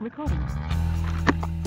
Recording.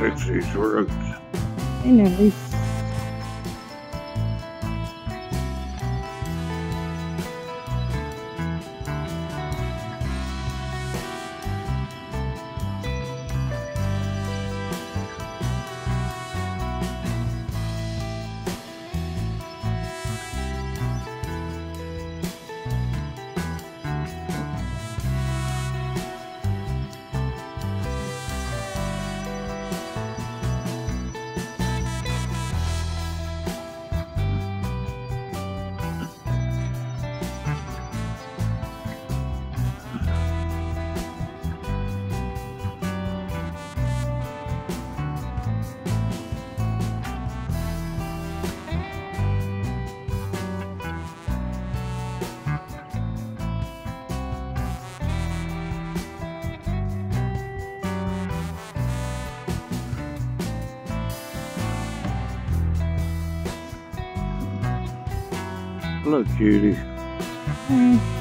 Fix these. I know. Hello, cutie. Mm.